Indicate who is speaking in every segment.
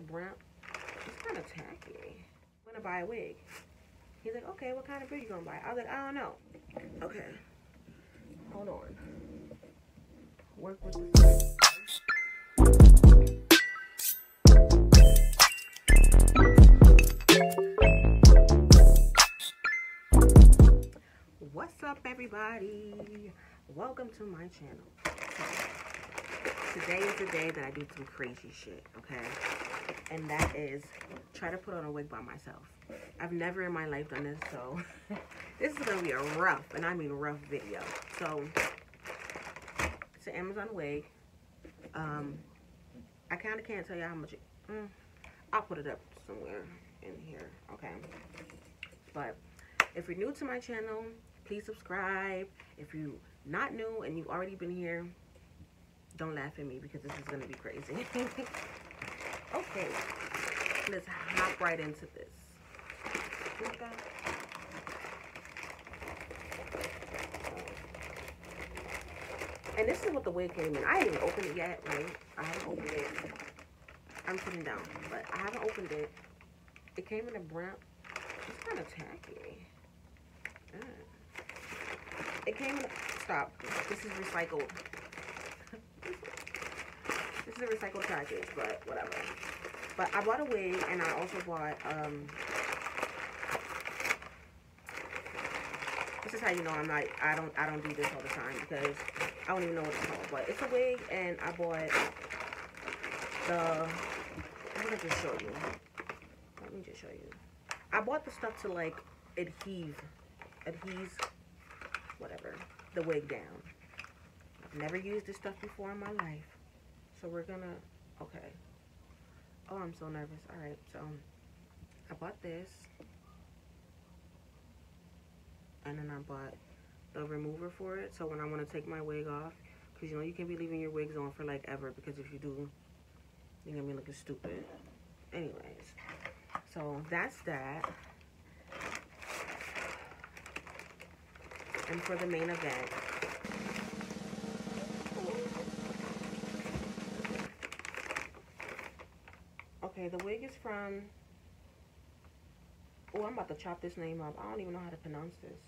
Speaker 1: of brown. It's kind of tacky. I'm gonna buy a wig. He's like, okay, what kind of wig you gonna buy? I was like, I don't know. Okay. Hold on. Work with the What's up, everybody? Welcome to my channel. Today is the day that I do some crazy shit, okay? And that is try to put on a wig by myself. I've never in my life done this, so this is gonna be a rough, and I mean rough video. So, it's an Amazon wig. Um, I kind of can't tell you how much. It, mm, I'll put it up somewhere in here, okay? But if you're new to my channel, please subscribe. If you're not new and you've already been here, don't laugh at me because this is going to be crazy. okay, let's hop right into this. And this is what the wig came in. I didn't even open it yet, right? I haven't opened it. I'm sitting down, but I haven't opened it. It came in a brown. It's kind of tacky. Mm. It came in. Stop. This is recycled. A recycled package, but whatever. But I bought a wig, and I also bought um. This is how you know I'm not. I don't. I don't do this all the time because I don't even know what it's called. But it's a wig, and I bought the. I'm gonna just show you. Let me just show you. I bought the stuff to like adhesive, adhese, whatever, the wig down. I've never used this stuff before in my life. So we're gonna, okay. Oh, I'm so nervous. All right, so I bought this. And then I bought the remover for it. So when I want to take my wig off, because you know you can't be leaving your wigs on for like ever because if you do, you're to be looking stupid. Anyways, so that's that. And for the main event, okay, the wig is from, oh, I'm about to chop this name up. I don't even know how to pronounce this.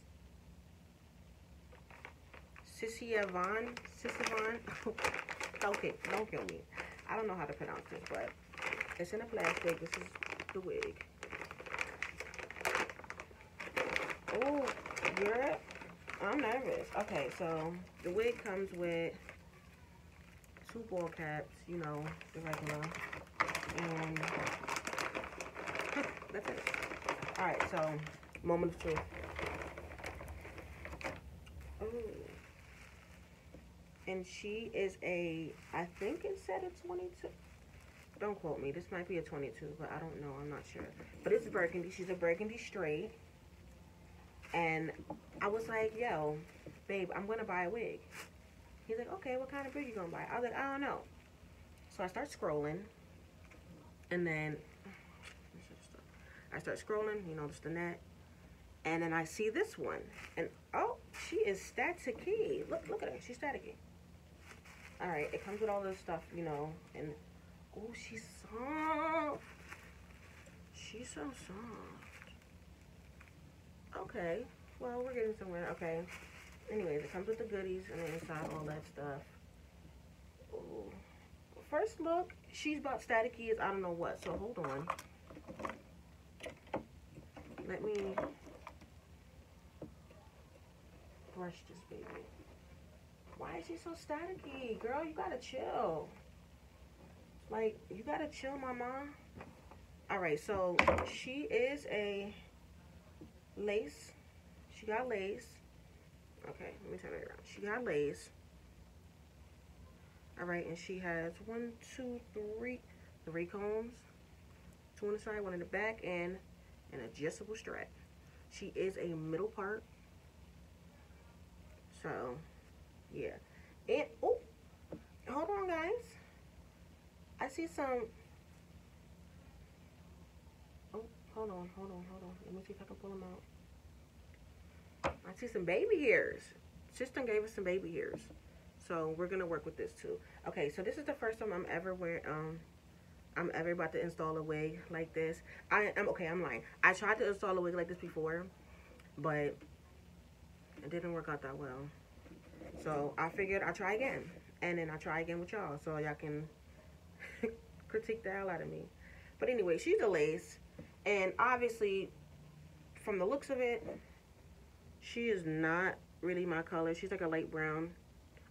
Speaker 1: Sissy Yvonne, Sissy Yvonne. okay, don't kill me. I don't know how to pronounce this, but it's in a plastic. This is the wig. Oh, girl, I'm nervous. Okay, so the wig comes with two ball caps, you know, the regular. And that's it. Alright, so moment of truth. Ooh. And she is a, I think it said a 22 don't quote me. This might be a 22, but I don't know. I'm not sure. But it's burgundy. She's a burgundy straight. And I was like, yo, babe, I'm going to buy a wig. He's like, okay, what kind of wig you going to buy? I was like, I don't know. So I start scrolling. And then I start scrolling, you just the net. And then I see this one. And, oh, she is staticky. Look, look at her. She's staticky. All right, it comes with all this stuff, you know, and Oh, she's soft. She's so soft. Okay. Well, we're getting somewhere. Okay. Anyways, it comes with the goodies and then inside all that stuff. Ooh. First look, she's about staticky as I don't know what. So hold on. Let me brush this baby. Why is she so staticky? Girl, you gotta chill. Like, you gotta chill, mama. Alright, so she is a lace. She got lace. Okay, let me turn it around. She got lace. Alright, and she has one, two, three, three combs. Two on the side, one in the back, and an adjustable strap. She is a middle part. So, yeah. And, oh, hold on, guys. I see some. Oh, hold on, hold on, hold on. Let me see if I can pull them out. I see some baby hairs. Sister gave us some baby hairs. So we're gonna work with this too. Okay, so this is the first time I'm ever wearing um I'm ever about to install a wig like this. I am okay. I'm lying. I tried to install a wig like this before, but it didn't work out that well. So I figured I'd try again, and then I try again with y'all, so y'all can critique the hell out of me. But anyway, she's a lace, and obviously, from the looks of it, she is not really my color. She's like a light brown.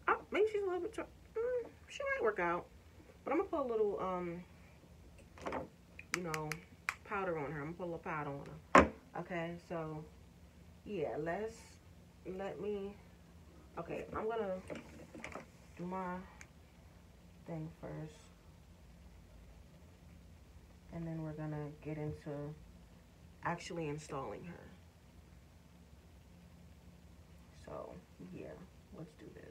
Speaker 1: Oh, maybe she's a little bit. Mm, she might work out, but I'm gonna put a little um you know, powder on her. I'm gonna put a little powder on her. Okay, so yeah, let's let me okay, I'm gonna do my thing first. And then we're gonna get into actually installing her. So yeah, let's do this.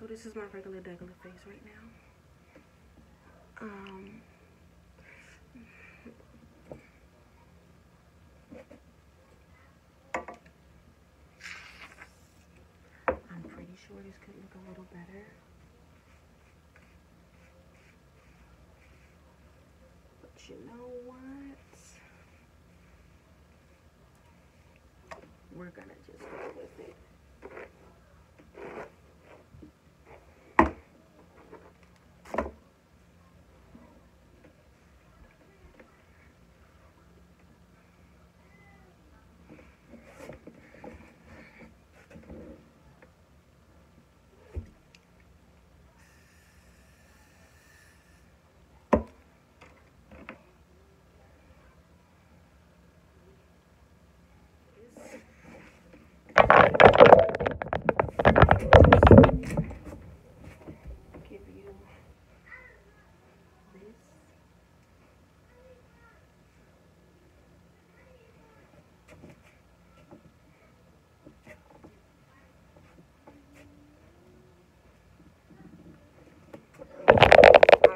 Speaker 1: So this is my regular degular face right now. Um, I'm pretty sure this could look a little better. But you know what? We're gonna just go with it. give you this.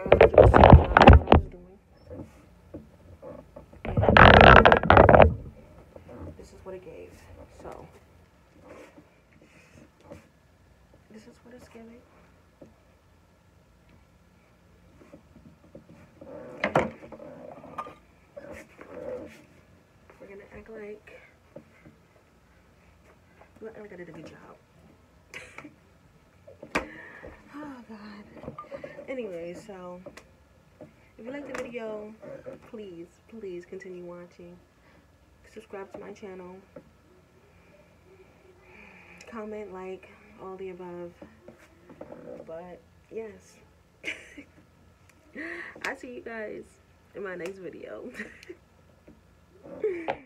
Speaker 1: I just figured out what I was doing. And So this is what it's giving. We're gonna act like I did a good job. oh god. Anyway, so if you like the video, please, please continue watching. Subscribe to my channel. Comment, like, all the above. But yes. I see you guys in my next video.